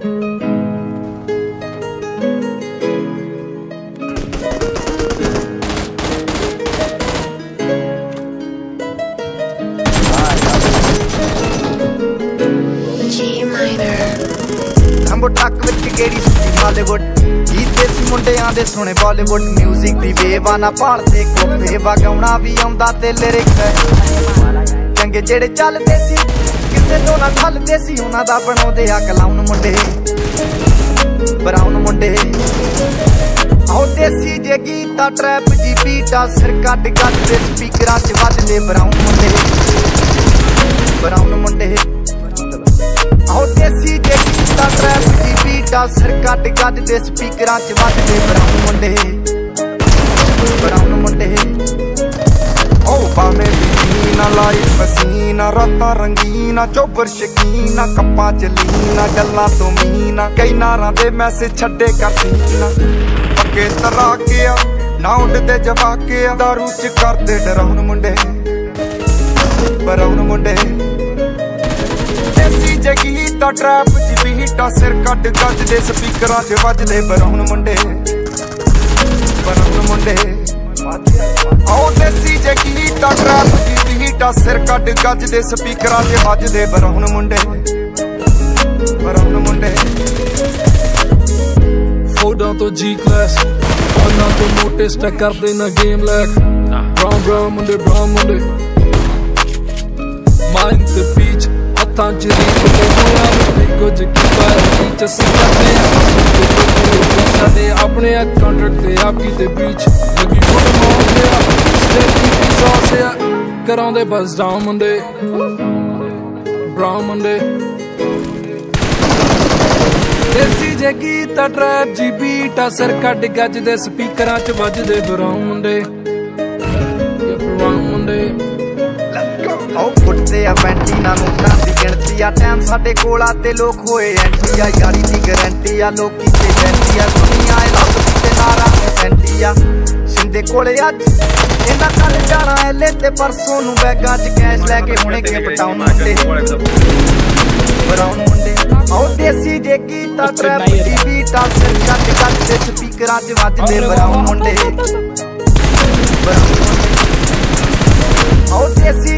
G ਟੱਕ ਵਿੱਚ ਕਿਹੜੀ ਸੁਣੀ ਹਾਲੀਵੁੱਡ ਗੀਤ ਦੇਸੀ ਮੁੰਡਿਆਂ ਦੇ ਸੁਣੇ ਬਾਲੀਵੁੱਡ। 뮤직 ਦੀ ਵੇਵਾ ਨਾ ਭਾਲਦੇ ਕੋਫੇ ਵਗਾਉਣਾ ਵੀ ਆਉਂਦਾ ਤੇ ਲਿਰਿਕਸ ਚੰਗੇ ਜਿਹੜੇ ਚੱਲਦੇ ਸੀ ਕਿਸੇ ਤੋਂ ਨਾ ਖੱਲਦੇ ਸੀ, ਉਹਨਾਂ ਦਾ ਬਣਾਉਂਦੇ ਆ ਕਲਾਉਨ ਮੁੰਡੇ। ਬਰਾਉਨ ਮੁੰਡੇ। ਆਉ ਦੇਸੀ ਜੇ ਗੀਤਾ ਟਰੈਪ ਜੀ ਬੀਟਾ ਸਿਰ ਕੱਟ ਕੱਟ ਦੇ ਸਪੀਕਰਾਂ 'ਚ ਵੱਜਦੇ ਬਰਾਉਨ ਮੁੰਡੇ। ਬਰਾਉਨ ਮੁੰਡੇ। ਆਉ ਦੇਸੀ ਜੇ ਗੀਤਾ ਟਰੈਪ ਦੀ ਬੀਟਾ ਸਿਰ ਕੱਟ ਕੱਟ ਦੇ ਸਪੀਕਰਾਂ 'ਚ ਵੱਜਦੇ ਬਰਾਉਨ ਮੁੰਡੇ। ਰਾਤਾਂ ਰੰਗੀਨਾ ਚੋਬਰ ਸ਼ਕੀਨਾ ਕੱਪਾਂ ਚ ਲੀਨਾ ਗੱਲਾਂ ਤੋਂ ਮੀਨਾ ਕਈ ਨਾਰਾਂ ਦੇ ਮੈਸੇਜ ਛੱਡੇ ਕਰ ਸੀਨਾ ਪੱਕੇ ਤਰਾ ਕੇ ਆ, ਨਾ ਉੱਡਦੇ ਜਵਾਕੇ ਆ, ਦਾਰੂ ਚ ਕਰਦੇ ਡਰਾਉਣ ਮੁੰਡੇ। ਬਰਾਉਣ ਮੁੰਡੇ। ਦੇਸੀ ਜਗੀ ਤਾਂ ਟਰੈਪ ਚ ਬੀਟਾ ਸਿਰ ਕੱਟ ਗੱਜਦੇ ਸਪੀਕਰਾਂ 'ਚ ਵੱਜਦੇ ਬਰਾਉਣ ਮੁੰਡੇ। ਬਰਾਉਣ ਮੁੰਡੇ। ਆਉ ਦੇਸੀ ਜਗੀ ਤਾਂ ਟਰੈਪ ਦੀ ਬੀਟਾ ਸਿਰ ਕੱਟ ਗੱਜਦੇ ਸਪੀਕਰਾਂ 'ਚ ਵੱਜਦੇ ਬਰਾਉਣ ਮੁੰਡੇ। ਬਰਾਉਣ ਮੁੰਡੇ। ਫੋਡਾਂ ਤੋਂ ਜੀ ਕਲਾਸ ਉਹਨਾਂ ਤੋਂ ਮੋਟੇ ਸਟੈਕ ਕਰਦੇ ਨਾ ਗੇਮ ਲੈਕ ਬ੍ਰਾਊਨ ਬ੍ਰਾਊਨ ਮੁੰਡੇ ਬ੍ਰਾਊਨ ਮੁੰਡੇ। ਮਾਈਂਡ ਤੇ ਪੀਚ ਹੱਥਾਂ ਚ ਰੀਤ ਤੇ ਹੋਇਆ ਨਹੀਂ ਕੁਝ ਕੀਤਾ ਪੀਚ ਸਿੱਧੇ ਸਾਡੇ ਆਪਣੇ ਕੰਟਰੈਕਟ ਤੇ ਆਪ ਤੇ ਬੀਚ ਲੱਗੀ ਫੋਟੋ ਮਾਰਦੇ ਆ ਸਟੇਟ ਦੀ ਸੌਸ ਆ ਕਰਾਉਂਦੇ, ਬਸ ਡਾਊਨ ਮੁੰਡੇ। ਬ੍ਰਾਊਨ ਮੁੰਡੇ। ਦੇਸੀ ਜੇ ਗੀਤ ਟਰੈਪ ਜੀ ਬੀਟ ਅਸਰ ਕੱਢ ਗੱਜ ਦੇ ਸਪੀਕਰਾਂ 'ਚ ਵੱਜਦੇ ਬਰਾਉਨ ਮੁੰਡੇ। ਇਹ ਬਰਾਉਨ ਮੁੰਡੇ। ਆਉ ਫੁੱਟਦੇ ਆ ਪੈਂਟੀਨਾ ਨੋਟਾਂ ਦੀ ਗਿਣਤੀ ਆ। ਟਾਈਮ ਸਾਡੇ ਕੋਲ ਆ ਤੇ ਲੋਕ ਹੋਏ ਐਂਟੀ ਆ। ਯਾਰੀ ਦੀ ਗਾਰੰਟੀ ਆ, ਲੋਕੀ ਤੇ ਬੈਂਟੀ ਆ। ਦੁਨੀਆ ਇਹ ਲੱਭ ਤੇ ਨਾਰਾ ਸੈਂਟੀ ਆ। ਸਿੰਦੇ ਕੋਲੇ ਅੱਜ ਇਹਨਾਂ ਕੱਲ ਜਾਣਾ ਐਲੇ ਤੇ ਪਰਸੋਂ ਨੂੰ ਬੈਗਾਂ 'ਚ ਕੈਸ਼ ਲੈ ਕੇ ਹੁਣੇ ਕੇ ਪਟਾਉਣ ਮੁੰਡੇ। ਬਰਾਉਨ ਮੁੰਡੇ ਆਉ ਦੇਸੀ ਜੇ ਗੀਤਾ ਟਰੈਪ ਦੀ ਬੀਟਾ ਸਿਰ ਕੱਟ ਕੱਟ ਦੇ ਸਪੀਕਰਾਂ 'ਚ ਵੱਜਦੇ ਬਰਾਉਨ ਮੁੰਡੇ। ਬਰਾਉਨ ਮੁੰਡੇ ਆਉ ਦੇਸੀ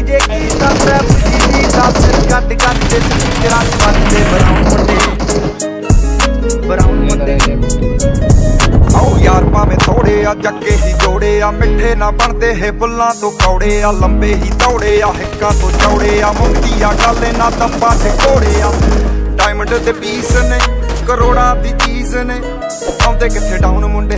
ਭਾਵੇਂ ਆ, ਜੱਗੇ ਹੀ ਜੋੜੇ ਆ, ਮਿੱਠੇ ਨਾ ਬਣਦੇ ਹੈ ਬੁੱਲਾਂ ਤੋਂ ਕੌੜੇ ਆ, ਲੰਬੇ ਹੀ ਤੌੜੇ ਆ, ਹਿੱਕਾਂ ਤੋਂ ਚੌੜੇ ਆ ਮੁੰਦੀ ਆ, ਗੱਲ ਨਾ ਦੰਬਾਂ ਤੇ ਘੋੜੇ ਆ। ਡਾਇਮੰਡ ਦੇ ਪੀਸ ਨੇ, ਕਰੋੜਾਂ ਦੀ ਚੀਜ਼ ਨੇ ਆਉਂਦੇ ਕਿੱਥੇ ਡਾਊਨ ਮੁੰਡੇ